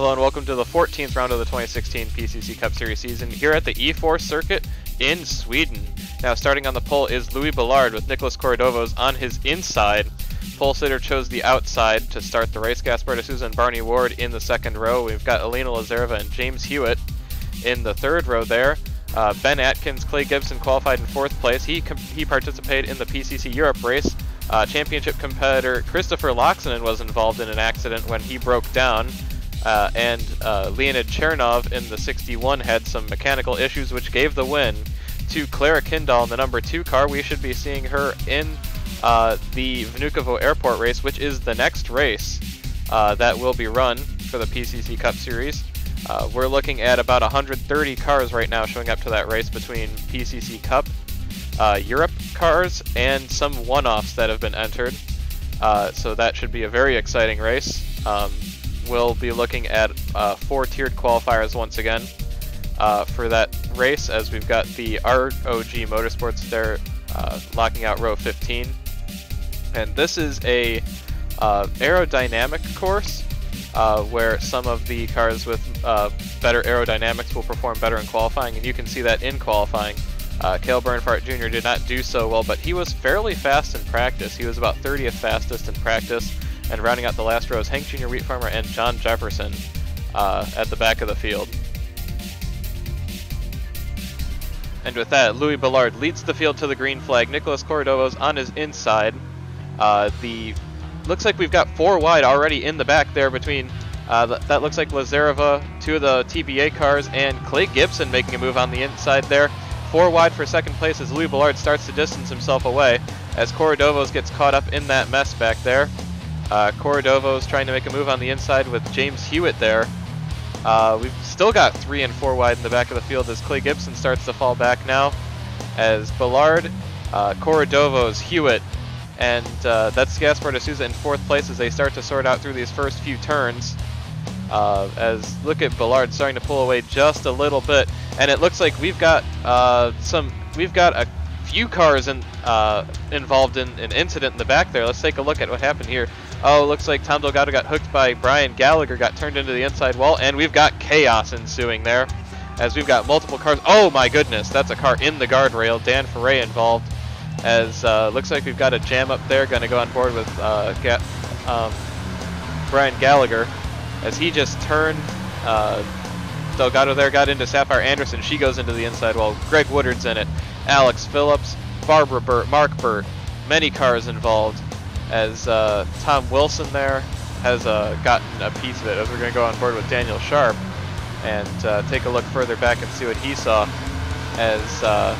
Hello and welcome to the 14th round of the 2016 PCC Cup Series season here at the E4 circuit in Sweden. Now starting on the pole is Louis Ballard with Nicholas Cordovos on his inside. Pole sitter chose the outside to start the race. Gaspar de Souza and Barney Ward in the second row. We've got Alina Lazareva and James Hewitt in the third row there. Uh, ben Atkins, Clay Gibson qualified in fourth place. He he participated in the PCC Europe race uh, championship competitor Christopher Loxonen was involved in an accident when he broke down, uh, and uh, Leonid Chernov in the 61 had some mechanical issues which gave the win to Clara Kindall in the number two car. We should be seeing her in uh, the Vnukovo Airport race, which is the next race uh, that will be run for the PCC Cup Series. Uh, we're looking at about 130 cars right now showing up to that race between PCC Cup uh, Europe cars and some one-offs that have been entered. So that should be a very exciting race. Um, we'll be looking at uh, four tiered qualifiers once again uh, for that race as we've got the ROG Motorsports there uh, locking out row 15. And this is a uh, aerodynamic course where some of the cars with better aerodynamics will perform better in qualifying and you can see that in qualifying. Uh, Cale Bernhardt Jr. did not do so well, but he was fairly fast in practice. He was about 30th fastest in practice, and rounding out the last row is Hank Jr. Wheat Farmer and John Jefferson uh, at the back of the field. And with that, Louis Ballard leads the field to the green flag. Nicholas Cordovos on his inside. Uh, the looks like we've got four wide already in the back there between. Uh, that looks like Lazareva, two of the TBA cars, and Clay Gibson making a move on the inside there. Four wide for second place as Louis Ballard starts to distance himself away as Corridovos gets caught up in that mess back there. Uh, is trying to make a move on the inside with James Hewitt there. Uh, we've still got three and four wide in the back of the field as Clay Gibson starts to fall back now. As Ballard, uh, Hewitt, and uh, that's Gaspar de Souza in fourth place as they start to sort out through these first few turns. Uh, as look at Ballard starting to pull away just a little bit and it looks like we've got uh, some we've got a few cars in, uh, involved in an incident in the back there. Let's take a look at what happened here. Oh, looks like Tom Delgado got hooked by Brian Gallagher, got turned into the inside wall, and we've got chaos ensuing there as we've got multiple cars. Oh my goodness, that's a car in the guardrail. Dan Ferre involved as uh, looks like we've got a jam up there, going to go on board with uh, um, Brian Gallagher as he just turned uh, Delgado there got into Sapphire Anderson. She goes into the inside wall. Greg Woodard's in it. Alex Phillips, Barbara Burt, Mark Burt. Many cars involved as uh, Tom Wilson there has uh, gotten a piece of it as we're going to go on board with Daniel Sharp and uh, take a look further back and see what he saw as uh,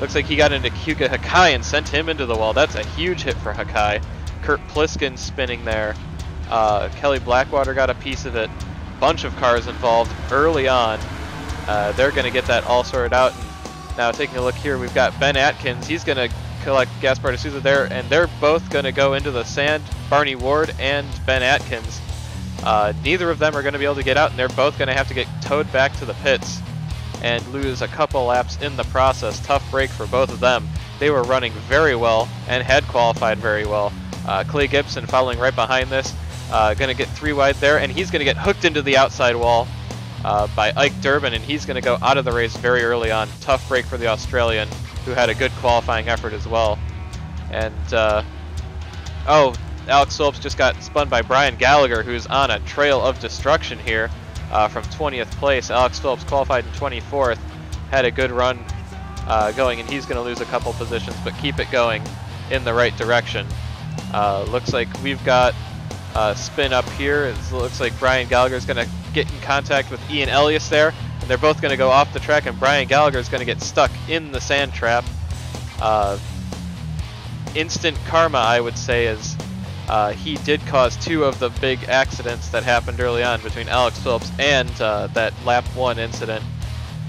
looks like he got into Kyuga Hakai and sent him into the wall. That's a huge hit for Hakai. Kurt Pliskin spinning there. Uh, Kelly Blackwater got a piece of it bunch of cars involved early on. Uh, they're going to get that all sorted out. And now taking a look here, we've got Ben Atkins. He's going to collect Gaspar de Souza there, and they're both going to go into the sand. Barney Ward and Ben Atkins. Uh, neither of them are going to be able to get out, and they're both going to have to get towed back to the pits and lose a couple laps in the process. Tough break for both of them. They were running very well and had qualified very well. Uh, Clay Gibson following right behind this. Uh, going to get three wide there, and he's going to get hooked into the outside wall uh, by Ike Durbin, and he's going to go out of the race very early on. Tough break for the Australian, who had a good qualifying effort as well. And, uh, oh, Alex Phillips just got spun by Brian Gallagher, who's on a trail of destruction here uh, from 20th place. Alex Phillips qualified in 24th, had a good run uh, going, and he's going to lose a couple positions, but keep it going in the right direction. Uh, looks like we've got uh, spin up here. It looks like Brian Gallagher is going to get in contact with Ian Elias there, and they're both going to go off the track, and Brian Gallagher is going to get stuck in the sand trap. Uh, instant karma, I would say, is uh, he did cause two of the big accidents that happened early on between Alex Phillips and uh, that lap one incident.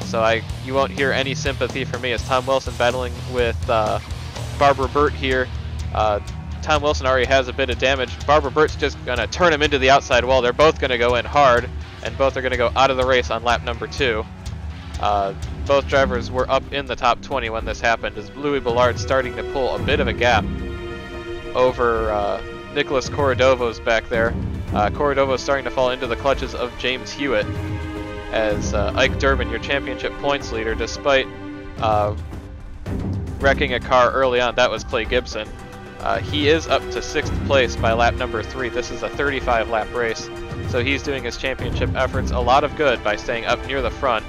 So I, you won't hear any sympathy from me as Tom Wilson battling with uh, Barbara Burt here. Uh, Tom Wilson already has a bit of damage. Barbara Burt's just going to turn him into the outside wall. They're both going to go in hard, and both are going to go out of the race on lap number two. Uh, both drivers were up in the top 20 when this happened, as Louis Ballard starting to pull a bit of a gap over uh, Nicholas Corridovos back there. Uh, Cordova's starting to fall into the clutches of James Hewitt as uh, Ike Durbin, your championship points leader, despite uh, wrecking a car early on. That was Clay Gibson. Uh, he is up to sixth place by lap number three. This is a 35 lap race, so he's doing his championship efforts a lot of good by staying up near the front.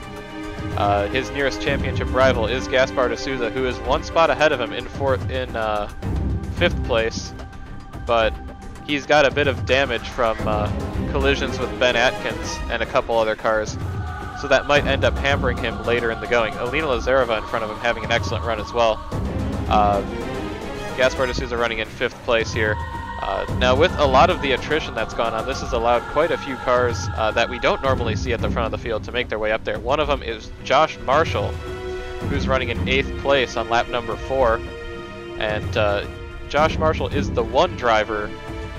Uh, his nearest championship rival is Gaspar de Souza, who is one spot ahead of him in fourth, in uh, fifth place, but he's got a bit of damage from uh, collisions with Ben Atkins and a couple other cars, so that might end up hampering him later in the going. Alina Lazareva in front of him having an excellent run as well. Uh, Gaspar de Souza running in fifth place here. Uh, now with a lot of the attrition that's gone on, this has allowed quite a few cars uh, that we don't normally see at the front of the field to make their way up there. One of them is Josh Marshall, who's running in eighth place on lap number four. And uh, Josh Marshall is the one driver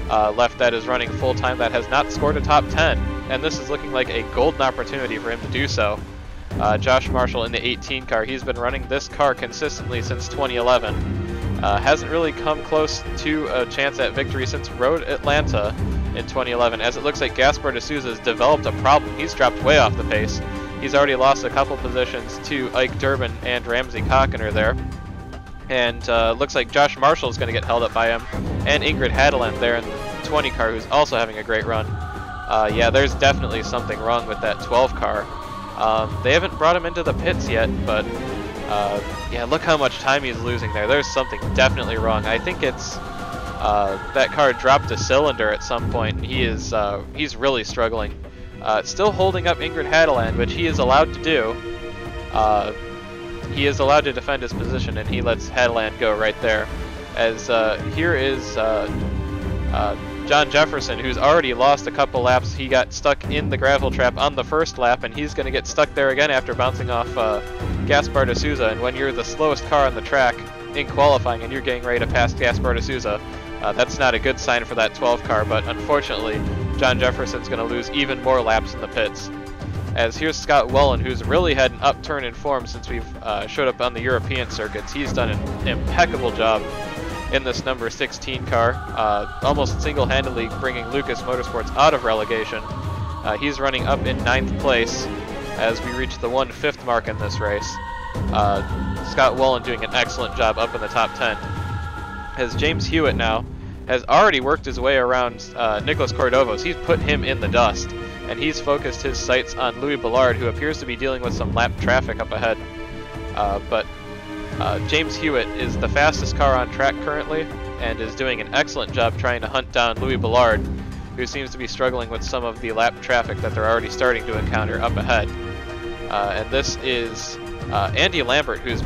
uh, left that is running full time that has not scored a top 10. And this is looking like a golden opportunity for him to do so. Uh, Josh Marshall in the 18 car, he's been running this car consistently since 2011. Uh, hasn't really come close to a chance at victory since Road Atlanta in 2011, as it looks like Gaspar de Souza has developed a problem. He's dropped way off the pace. He's already lost a couple positions to Ike Durbin and Ramsey Cockiner there. And uh, looks like Josh Marshall is going to get held up by him, and Ingrid Hadeland there in the 20 car, who's also having a great run. Uh, yeah, there's definitely something wrong with that 12 car. Um, they haven't brought him into the pits yet, but uh, yeah, look how much time he's losing there. There's something definitely wrong. I think it's uh, that car dropped a cylinder at some point. He is uh, he's really struggling. Uh, still holding up Ingrid Hadeland, which he is allowed to do. Uh, he is allowed to defend his position, and he lets Hadeland go right there. As uh, here is John Jefferson, who's already lost a couple laps. He got stuck in the gravel trap on the first lap, and he's going to get stuck there again after bouncing off uh, Gaspar de Souza. And when you're the slowest car on the track in qualifying and you're getting ready to pass Gaspar de Souza, uh, that's not a good sign for that 12 car, but unfortunately, John Jefferson's going to lose even more laps in the pits. As here's Scott Wellen, who's really had an upturn in form since we've uh, showed up on the European circuits. He's done an impeccable job in this number 16 car, uh, almost single-handedly bringing Lucas Motorsports out of relegation. Uh, he's running up in ninth place as we reach the 1/5 mark in this race. Uh, Scott Wellen doing an excellent job up in the top 10. As James Hewitt now has already worked his way around uh, Nicholas Cordovos. He's put him in the dust, and he's focused his sights on Louis Ballard, who appears to be dealing with some lap traffic up ahead. Uh, but uh, James Hewitt is the fastest car on track currently and is doing an excellent job trying to hunt down Louis Ballard, who seems to be struggling with some of the lap traffic that they're already starting to encounter up ahead. Uh, and this is uh, Andy Lambert, who's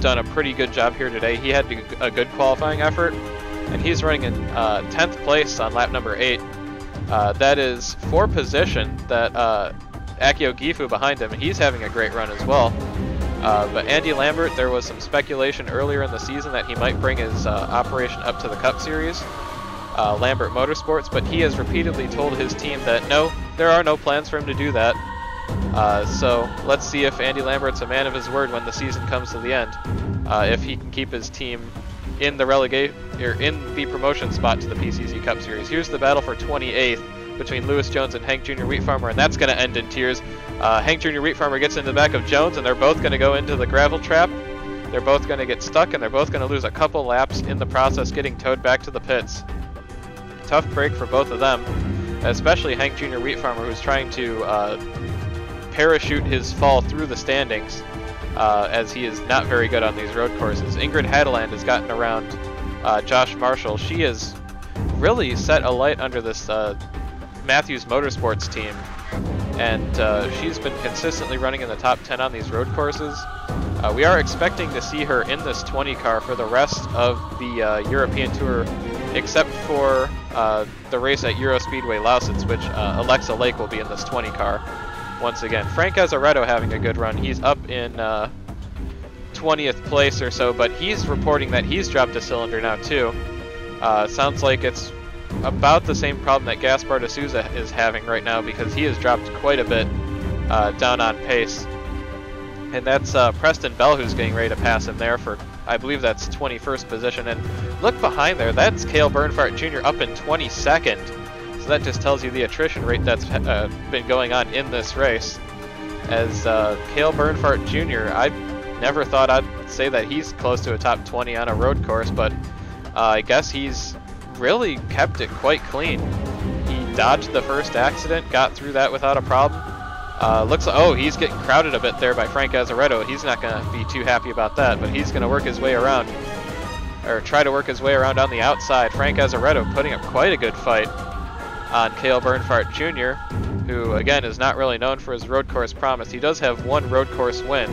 done a pretty good job here today. He had a good qualifying effort, and he's running in 10th uh, place on lap number 8. Uh, that is for position that uh, Akio Gifu behind him, he's having a great run as well. Uh, but Andy Lambert, there was some speculation earlier in the season that he might bring his uh, operation up to the Cup Series, uh, Lambert Motorsports, but he has repeatedly told his team that no, there are no plans for him to do that. Uh, so let's see if Andy Lambert's a man of his word when the season comes to the end. Uh, if he can keep his team in the relegate or in the promotion spot to the PCC Cup Series. Here's the battle for 28th between Lewis Jones and Hank Jr. Wheat Farmer, and that's going to end in tears. Uh, Hank Jr. Wheat Farmer gets into the back of Jones, and they're both going to go into the gravel trap. They're both going to get stuck, and they're both going to lose a couple laps in the process, getting towed back to the pits. Tough break for both of them, especially Hank Jr. Wheat Farmer, who's trying to uh, parachute his fall through the standings, uh, as he is not very good on these road courses. Ingrid Hadeland has gotten around uh, Josh Marshall. She has really set a light under this uh, Matthews Motorsports team, and uh, she's been consistently running in the top 10 on these road courses. Uh, we are expecting to see her in this 20 car for the rest of the uh, European Tour, except for uh, the race at Euro Speedway Lausitz, which uh, Alexa Lake will be in this 20 car once again. Frank Azaretto having a good run. He's up in 20th uh, place or so, but he's reporting that he's dropped a cylinder now too. sounds like it's about the same problem that Gaspar de Souza is having right now because he has dropped quite a bit uh, down on pace. And that's uh, Preston Bell who's getting ready to pass him there for, I believe that's 21st position. And look behind there, that's Cale Bernhardt Jr. up in 22nd. So that just tells you the attrition rate that's uh, been going on in this race. As uh, Cale Bernhardt Jr., I never thought I'd say that he's close to a top 20 on a road course, but uh, I guess he's really kept it quite clean. He dodged the first accident, got through that without a problem. Uh, looks like, oh, he's getting crowded a bit there by Frank Azaretto. He's not going to be too happy about that, but he's going to work his way around, or try to work his way around on the outside. Frank Azaretto putting up quite a good fight on Cale Bernhardt Jr., who, again, is not really known for his road course promise. He does have one road course win,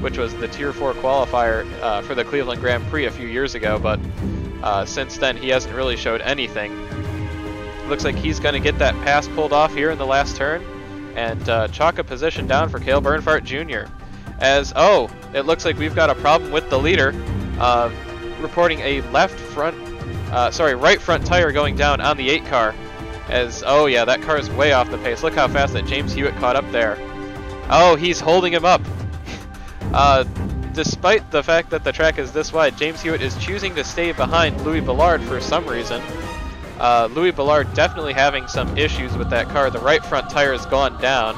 which was the Tier 4 qualifier uh, for the Cleveland Grand Prix a few years ago, but uh, since then he hasn't really showed anything. Looks like he's going to get that pass pulled off here in the last turn and uh, chalk a position down for Cale Bernhardt Jr. As, oh, it looks like we've got a problem with the leader, uh, reporting a left front, uh, sorry, right front tire going down on the 8 car. As, oh yeah, that car is way off the pace. Look how fast that James Hewitt caught up there. Oh, he's holding him up. despite the fact that the track is this wide, James Hewitt is choosing to stay behind Louis Ballard for some reason. Uh, Louis Ballard definitely having some issues with that car. The right front tire has gone down,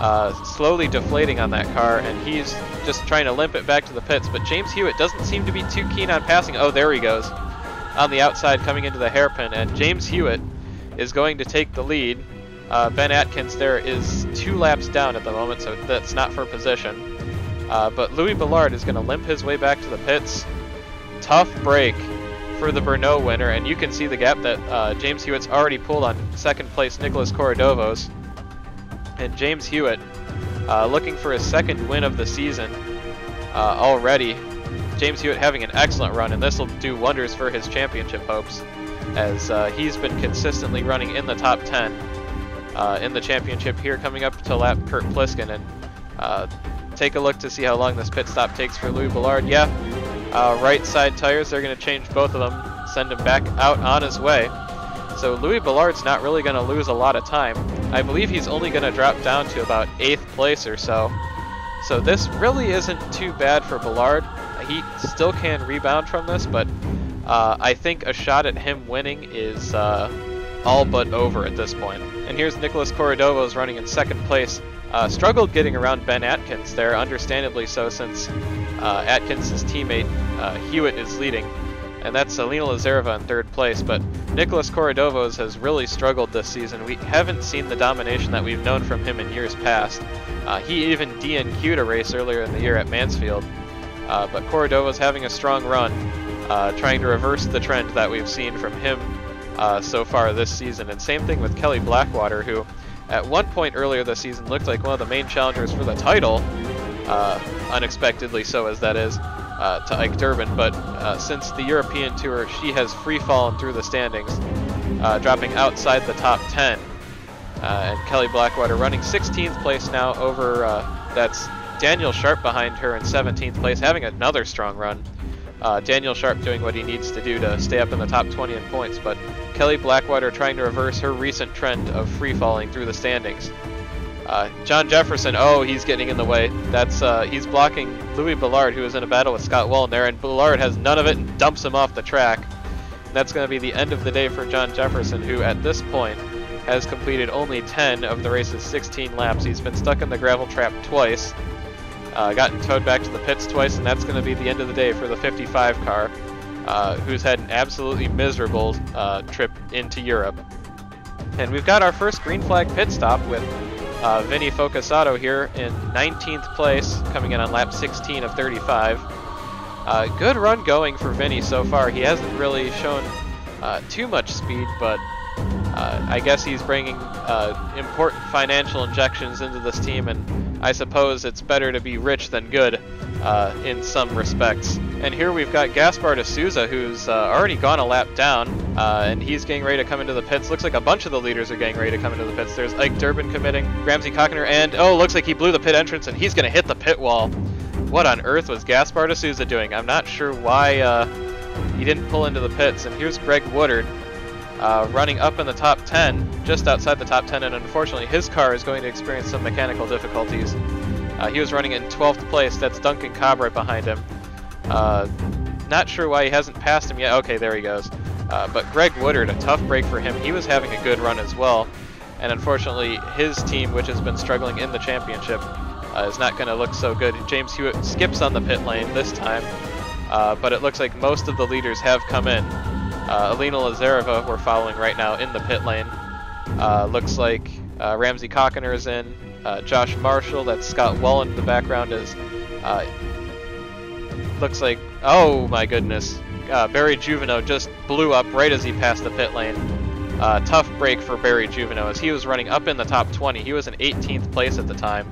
uh, slowly deflating on that car, and he's just trying to limp it back to the pits. But James Hewitt doesn't seem to be too keen on passing. Oh, there he goes. On the outside coming into the hairpin, and James Hewitt is going to take the lead. Uh, ben Atkins there is two laps down at the moment, so that's not for position. Uh, but Louis Ballard is going to limp his way back to the pits. Tough break for the Brno winner, and you can see the gap that uh, James Hewitt's already pulled on second place Nicholas Corredovos. And James Hewitt, uh, looking for his second win of the season uh, already. James Hewitt having an excellent run, and this will do wonders for his championship hopes, as uh, he's been consistently running in the top 10 uh, in the championship here, coming up to lap Kurt Pliskin. And take a look to see how long this pit stop takes for Louis Ballard. Yeah, uh, right side tires. They're going to change both of them, send him back out on his way. So Louis Ballard's not really going to lose a lot of time. I believe he's only going to drop down to about 8th place or so. So this really isn't too bad for Ballard. He still can rebound from this, but uh, I think a shot at him winning is uh, all but over at this point. And here's Nicholas Corredovos running in second place. Uh, struggled getting around Ben Atkins there, understandably so, since uh, Atkins' teammate uh, Hewitt is leading. And that's Alina Lazareva in third place, but Nicholas Corredovos has really struggled this season. We haven't seen the domination that we've known from him in years past. Uh, he even DNQ'd a race earlier in the year at Mansfield. Uh, but Corredovos having a strong run, uh, trying to reverse the trend that we've seen from him so far this season. And same thing with Kelly Blackwater, who at one point earlier this season looked like one of the main challengers for the title, uh, unexpectedly so as that is, uh, to Ike Durbin. But uh, since the European Tour, she has free fallen through the standings, uh, dropping outside the top 10. Uh, and Kelly Blackwater running 16th place now over, uh, that's Daniel Sharp behind her in 17th place, having another strong run. Daniel Sharp doing what he needs to do to stay up in the top 20 in points, but Kelly Blackwater trying to reverse her recent trend of free falling through the standings. Uh, John Jefferson, oh, he's getting in the way. That's uh, He's blocking Louis Ballard, who is in a battle with Scott Wellen there, and Ballard has none of it and dumps him off the track. And that's going to be the end of the day for John Jefferson, who at this point has completed only 10 of the race's 16 laps. He's been stuck in the gravel trap twice, uh, gotten towed back to the pits twice, and that's going to be the end of the day for the 55 car, uh, who's had an absolutely miserable uh, trip into Europe. And we've got our first green flag pit stop with uh, Vinny here in 19th place, coming in on lap 16 of 35. Uh, good run going for Vinny so far. He hasn't really shown uh, too much speed, but uh, I guess he's bringing uh, important financial injections into this team, and I suppose it's better to be rich than good uh, in some respects. And here we've got Gaspar de Souza, who's uh, already gone a lap down, uh, and he's getting ready to come into the pits. Looks like a bunch of the leaders are getting ready to come into the pits. There's Ike Durbin committing, Ramsey Cockner, and oh, looks like he blew the pit entrance, and he's going to hit the pit wall. What on earth was Gaspar de Souza doing? I'm not sure why uh, he didn't pull into the pits. And here's Greg Woodard, uh, running up in the top 10, just outside the top 10, and unfortunately his car is going to experience some mechanical difficulties. Uh, he was running in 12th place, that's Duncan Cobb right behind him. Uh, not sure why he hasn't passed him yet. Okay, there he goes. Uh, but Greg Woodard, a tough break for him. He was having a good run as well. And unfortunately, his team, which has been struggling in the championship, uh, is not going to look so good. James Hewitt skips on the pit lane this time, uh, but it looks like most of the leaders have come in. Uh, Alina Lazareva we're following right now in the pit lane. Looks like Ramsey Cockiner is in. Uh, Josh Marshall, that's Scott Wallen in the background, is. Uh, looks like. Oh my goodness. Uh, Barry Juveno just blew up right as he passed the pit lane. Uh, tough break for Barry Juveno as he was running up in the top 20. He was in 18th place at the time.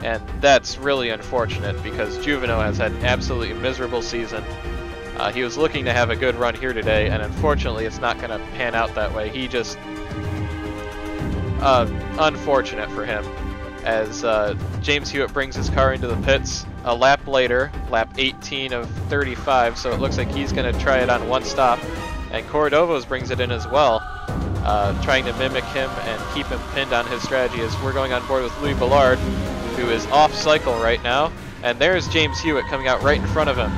And that's really unfortunate because Juveno has had absolutely miserable season. Uh, he was looking to have a good run here today, and unfortunately it's not going to pan out that way. He just... Uh, unfortunate for him as uh, James Hewitt brings his car into the pits a lap later, lap 18 of 35, so it looks like he's going to try it on one stop. And Cordovos brings it in as well, uh, trying to mimic him and keep him pinned on his strategy as we're going on board with Louis Ballard, who is off cycle right now. And there's James Hewitt coming out right in front of him.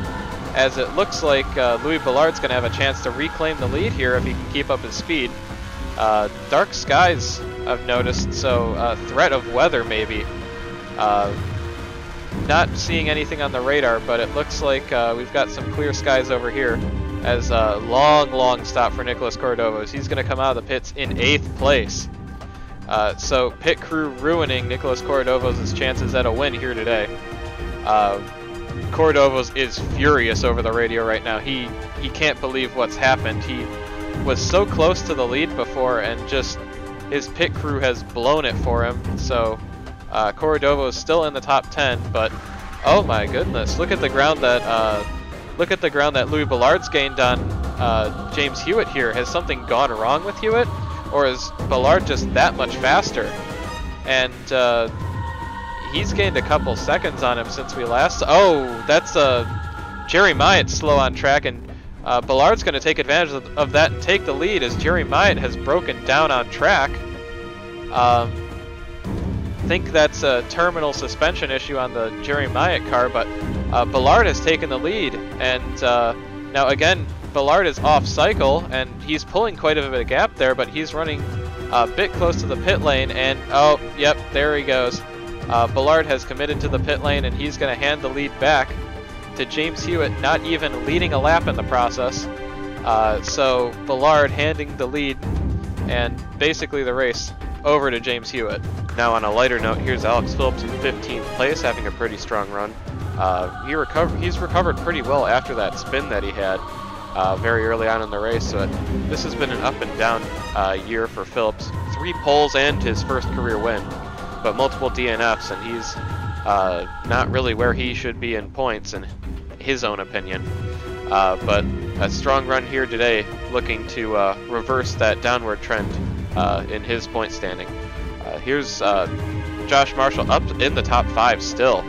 As it looks like uh, Louis Ballard's going to have a chance to reclaim the lead here if he can keep up his speed. Uh, dark skies I've noticed, so uh, threat of weather maybe. Uh, not seeing anything on the radar, but it looks like uh, we've got some clear skies over here as a long, long stop for Nicholas Cordovos. He's going to come out of the pits in 8th place. Uh, so pit crew ruining Nicholas Cordovos' chances at a win here today. Uh, Cordovos is furious over the radio right now. He he can't believe what's happened. He was so close to the lead before and just his pit crew has blown it for him. So uh, Cordovo is still in the top 10, but oh my goodness, look at the ground that uh, look at the ground that Louis Ballard's gained on uh, James Hewitt here. Has something gone wrong with Hewitt, or is Ballard just that much faster? And uh, he's gained a couple seconds on him since we last. Oh, that's uh, Jerry Myatt slow on track, and uh, Ballard's going to take advantage of, of, that and take the lead as Jerry Myatt has broken down on track. Um, think that's a terminal suspension issue on the Jerry Myatt car, but uh, Ballard has taken the lead. And uh, now again, Ballard is off cycle, and he's pulling quite a bit of gap there, but he's running a bit close to the pit lane, and oh, yep, there he goes. Uh, Ballard has committed to the pit lane, and he's going to hand the lead back to James Hewitt, not even leading a lap in the process. Uh, so Ballard handing the lead and basically the race over to James Hewitt. Now on a lighter note, here's Alex Phillips in 15th place, having a pretty strong run. Uh, he recover he's recovered pretty well after that spin that he had uh, very early on in the race. So this has been an up and down uh, year for Phillips. Three poles and his first career win, but multiple DNFs, and he's uh, not really where he should be in points in his own opinion. Uh, but a strong run here today, looking to uh, reverse that downward trend uh, in his point standing. Uh, here's uh, Josh Marshall up in the top five still,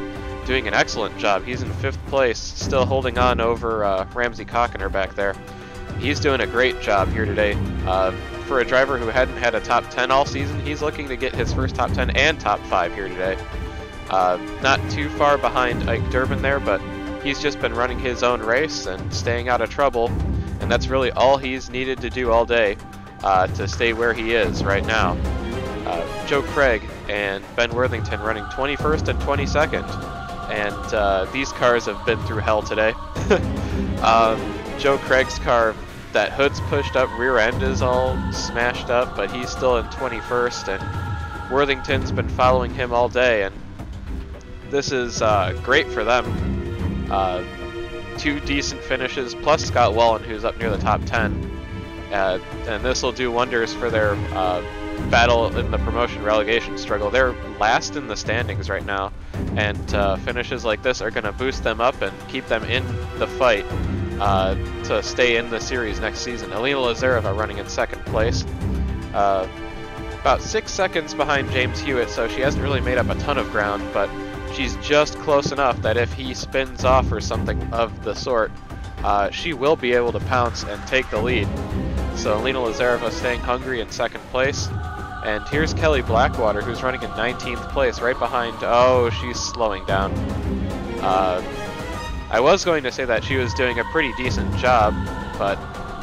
doing an excellent job. He's in fifth place, still holding on over Ramsey Cockiner back there. He's doing a great job here today. for a driver who hadn't had a top 10 all season, he's looking to get his first top 10 and top 5 here today. Uh, not too far behind Ike Durbin there, but he's just been running his own race and staying out of trouble, and that's really all he's needed to do all day uh, to stay where he is right now. Uh, Joe Craig and Ben Worthington running 21st and 22nd, and uh, these cars have been through hell today. um, Joe Craig's car, that hood's pushed up, rear end is all smashed up, but he's still in 21st, and Worthington's been following him all day, and this is uh, great for them. Uh, two decent finishes, plus Scott Wallen, who's up near the top 10. Uh, and this will do wonders for their uh, battle in the promotion relegation struggle. They're last in the standings right now, and uh, finishes like this are going to boost them up and keep them in the fight uh, to stay in the series next season. Alina Lazareva running in second place. About six seconds behind James Hewitt, so she hasn't really made up a ton of ground, but she's just close enough that if he spins off or something of the sort, uh, she will be able to pounce and take the lead. So Alina Lazareva staying hungry in second place. And here's Kelly Blackwater, who's running in 19th place, right behind... Oh, she's slowing down. Uh, I was going to say that she was doing a pretty decent job, but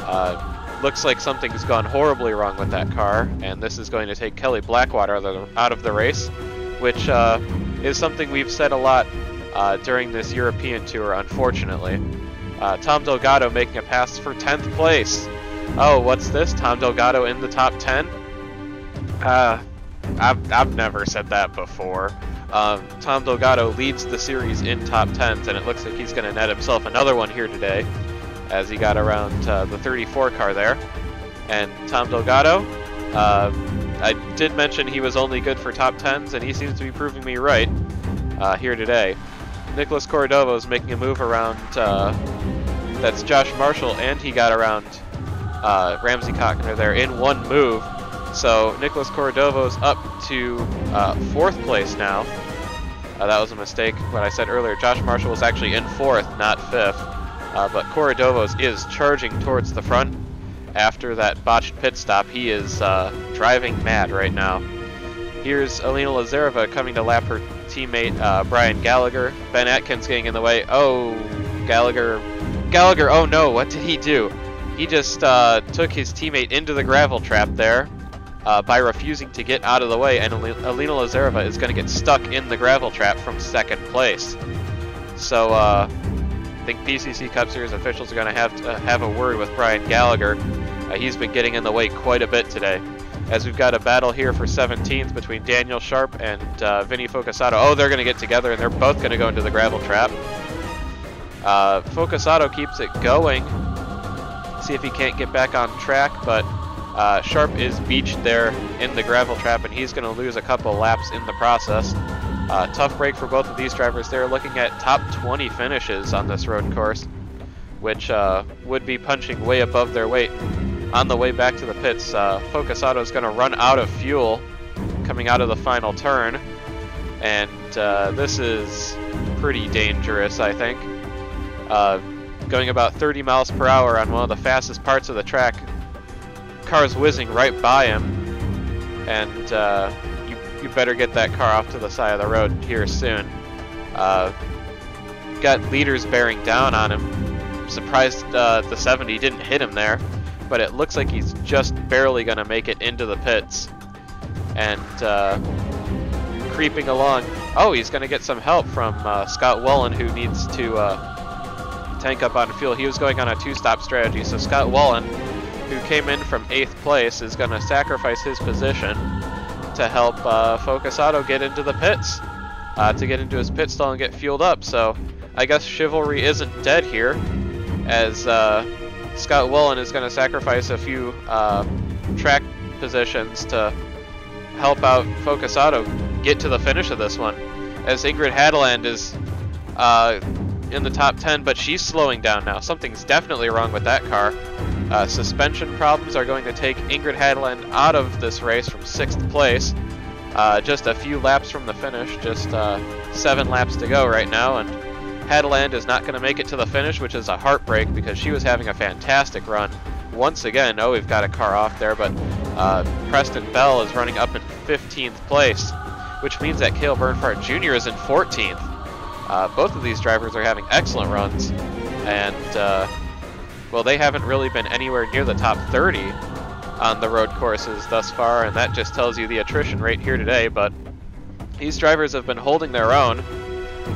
uh, looks like something's gone horribly wrong with that car, and this is going to take Kelly Blackwater out of the race, which uh, is something we've said a lot uh, during this European tour, unfortunately. Uh, Tom Delgado making a pass for 10th place. Oh, what's this? Tom Delgado in the top 10? Uh, I've, I've never said that before. Um, Tom Delgado leads the series in top 10s, and it looks like he's going to net himself another one here today, as he got around uh, the 34 car there. And Tom Delgado, uh, I did mention he was only good for top 10s, and he seems to be proving me right uh, here today. Nicholas Cordovo is making a move around, uh, that's Josh Marshall, and he got around uh, Ramsey Cockner there in one move. So Nicholas Cordovo's up to uh, fourth place now. Uh, that was a mistake. What I said earlier, Josh Marshall was actually in fourth, not fifth. Uh, but Cordovo's is charging towards the front after that botched pit stop. He is uh, driving mad right now. Here's Alina Lazareva coming to lap her teammate uh, Brian Gallagher. Ben Atkins getting in the way. Oh, Gallagher. Gallagher, oh no, what did he do? He just uh, took his teammate into the gravel trap there uh, by refusing to get out of the way, and Alina Lazareva is going to get stuck in the gravel trap from second place. So uh, think PCC Cup Series officials are going to have to have a word with Brian Gallagher. Uh, he's been getting in the way quite a bit today. As we've got a battle here for 17th between Daniel Sharp and uh, Vinny Focasato. Oh, they're going to get together, and they're both going to go into the gravel trap. Uh, Focasato keeps it going. See if he can't get back on track, but uh, Sharp is beached there in the gravel trap, and he's going to lose a couple laps in the process. Uh, tough break for both of these drivers. They're looking at top 20 finishes on this road course, which uh, would be punching way above their weight. On the way back to the pits, uh, Auto is going to run out of fuel coming out of the final turn, and uh, this is pretty dangerous, I think. Uh, going about 30 miles per hour on one of the fastest parts of the track, car's whizzing right by him, and uh, you, better get that car off to the side of the road here soon. Uh, got leaders bearing down on him. surprised uh, the 70 didn't hit him there, but it looks like he's just barely going to make it into the pits. And uh, creeping along. Oh, he's going to get some help from uh, Scott Wallen, who needs to uh, tank up on fuel. He was going on a two-stop strategy, so Scott Wallen who came in from 8th place, is going to sacrifice his position to help uh, Focasato get into the pits, uh, to get into his pit stall and get fueled up. So I guess Chivalry isn't dead here, as uh, Scott Woolen is going to sacrifice a few uh, track positions to help out Focasato get to the finish of this one. As Ingrid Hadeland is uh, in the top 10, but she's slowing down now. Something's definitely wrong with that car. Uh, suspension problems are going to take Ingrid Hadland out of this race from 6th place. Uh, just a few laps from the finish, just uh, 7 laps to go right now, and Hadland is not going to make it to the finish, which is a heartbreak because she was having a fantastic run. Once again, oh, we've got a car off there, but uh, Preston Bell is running up in 15th place, which means that Cale Bernhardt Jr. is in 14th. Uh, both of these drivers are having excellent runs, and uh, well, they haven't really been anywhere near the top 30 on the road courses thus far, and that just tells you the attrition rate here today. But these drivers have been holding their own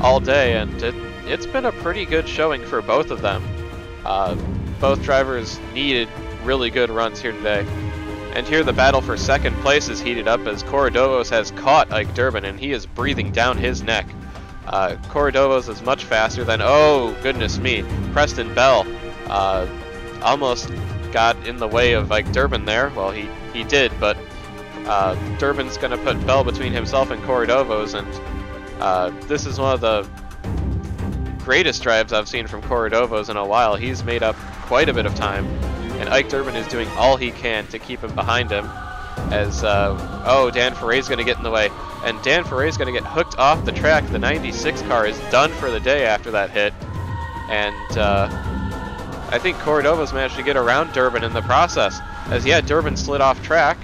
all day, and it, has been a pretty good showing for both of them. Uh, both drivers needed really good runs here today. And here the battle for second place is heated up as Corridovos has caught Ike Durbin and he is breathing down his neck. Uh, is much faster than, oh goodness me, Preston Bell. Uh, almost got in the way of Ike Durbin there. Well, he, he did, but uh, Durbin's going to put Bell between himself and Corridovos, and uh, this is one of the greatest drives I've seen from Corridovos in a while. He's made up quite a bit of time, and Ike Durbin is doing all he can to keep him behind him. As, uh, oh, Dan Ferre's going to get in the way and Dan is going to get hooked off the track. The 96 car is done for the day after that hit, and uh, I think Cordova's managed to get around Durbin in the process, as yeah, Durbin slid off track,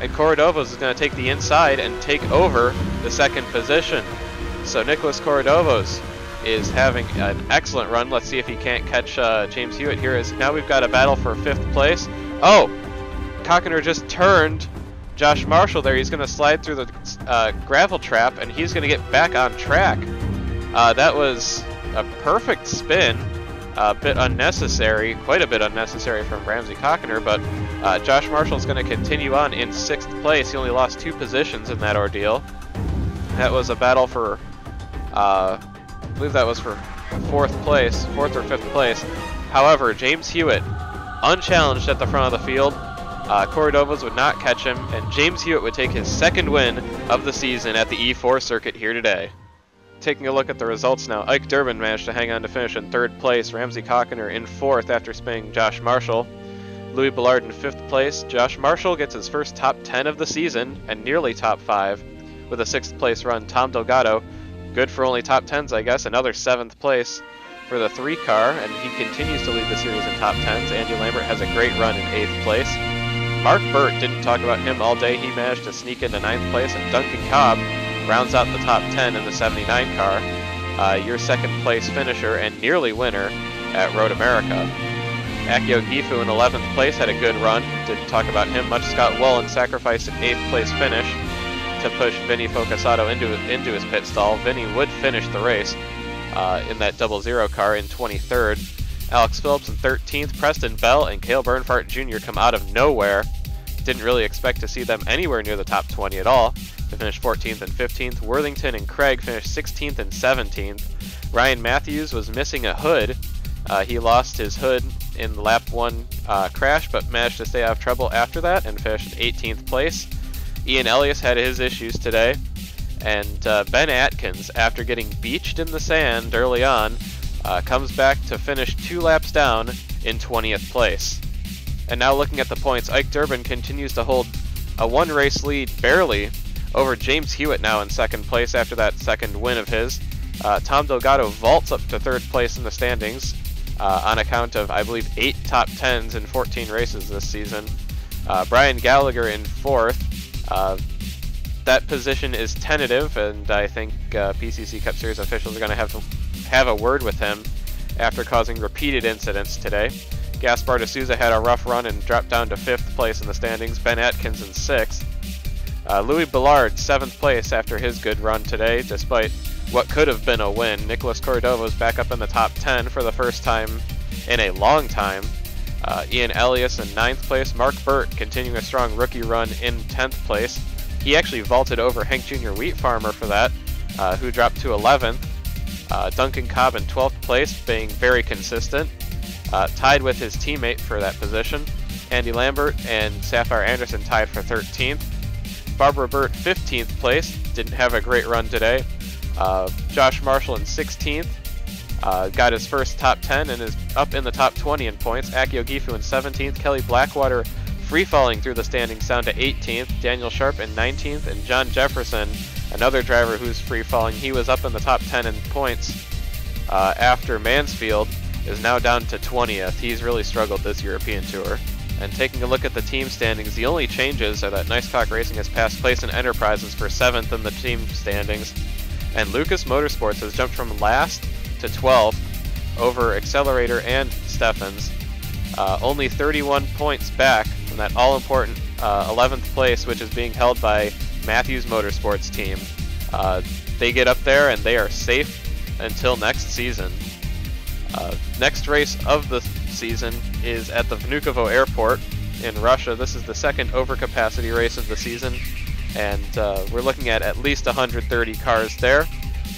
and Cordovos is going to take the inside and take over the second position. So Nicholas Cordovos is having an excellent run. Let's see if he can't catch uh, James Hewitt here. Is now we've got a battle for fifth place. Oh, Cockiner just turned Josh Marshall there. He's going to slide through the uh, gravel trap, and he's going to get back on track. Uh, that was a perfect spin. A bit unnecessary, quite a bit unnecessary from Ramsey Cockiner, but uh, Josh Marshall's going to continue on in sixth place. He only lost two positions in that ordeal. That was a battle for, uh, I believe that was for fourth place, fourth or fifth place. However, James Hewitt, unchallenged at the front of the field, uh, Cordovas would not catch him, and James Hewitt would take his second win of the season at the E4 circuit here today. Taking a look at the results now, Ike Durbin managed to hang on to finish in third place, Ramsey Cockiner in fourth after spinning Josh Marshall, Louis Ballard in fifth place. Josh Marshall gets his first top 10 of the season and nearly top 5 with a sixth place run. Tom Delgado, good for only top 10s, I guess, another seventh place for the three car, and he continues to lead the series in top 10s. Andy Lambert has a great run in eighth place. Mark Burt didn't talk about him all day. He managed to sneak into ninth place, and Duncan Cobb rounds out the top 10 in the 79 car. Uh, your second place finisher and nearly winner at Road America. Akio Gifu in 11th place had a good run. Didn't talk about him much. Scott Woolen sacrificed an 8th place finish to push Vinny Focasato into, into his pit stall. Vinny would finish the race uh, in that double zero car in 23rd. Alex Phillips in 13th. Preston Bell and Cale Bernhardt Jr. come out of nowhere. Didn't really expect to see them anywhere near the top 20 at all. To finish 14th and 15th. Worthington and Craig finished 16th and 17th. Ryan Matthews was missing a hood. Uh, he lost his hood in lap 1 uh, crash, but managed to stay out of trouble after that and finished 18th place. Ian Elias had his issues today. And uh, Ben Atkins, after getting beached in the sand early on, uh, comes back to finish two laps down in 20th place. And now looking at the points, Ike Durbin continues to hold a one race lead, barely, over James Hewitt now in second place after that second win of his. Uh, Tom Delgado vaults up to third place in the standings uh, on account of, I believe, eight top tens in 14 races this season. Uh, Brian Gallagher in fourth. Uh, that position is tentative, and I think uh, PCC Cup Series officials are going to have to have a word with him after causing repeated incidents today. Gaspar de Souza had a rough run and dropped down to fifth place in the standings. Ben Atkins in sixth. Uh, Louis Ballard, seventh place after his good run today, despite what could have been a win. Nicholas Cordova was back up in the top 10 for the first time in a long time. Uh, Ian Elias in ninth place. Mark Burt continuing a strong rookie run in 10th place. He actually vaulted over Hank Jr. Wheat Farmer for that, uh, who dropped to 11th. Uh, Duncan Cobb in 12th place, being very consistent, uh, tied with his teammate for that position. Andy Lambert and Sapphire Anderson tied for 13th. Barbara Burt 15th place, didn't have a great run today. Uh, Josh Marshall in 16th, uh, got his first top 10 and is up in the top 20 in points. Akio Gifu in 17th, Kelly Blackwater free falling through the standings down to 18th, Daniel Sharp in 19th, and John Jefferson another driver who's free falling. He was up in the top 10 in points uh, after Mansfield is now down to 20th. He's really struggled this European Tour. And taking a look at the team standings, the only changes are that Nicecock Racing has passed place in Enterprises for 7th in the team standings, and Lucas Motorsports has jumped from last to 12th over Accelerator and Steffens, uh, only 31 points back from that all-important uh, 11th place, which is being held by Matthews Motorsports team. Uh, they get up there and they are safe until next season. Uh, next race of the season is at the Vnukovo Airport in Russia. This is the second overcapacity race of the season, and uh, we're looking at at least 130 cars there.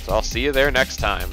So I'll see you there next time.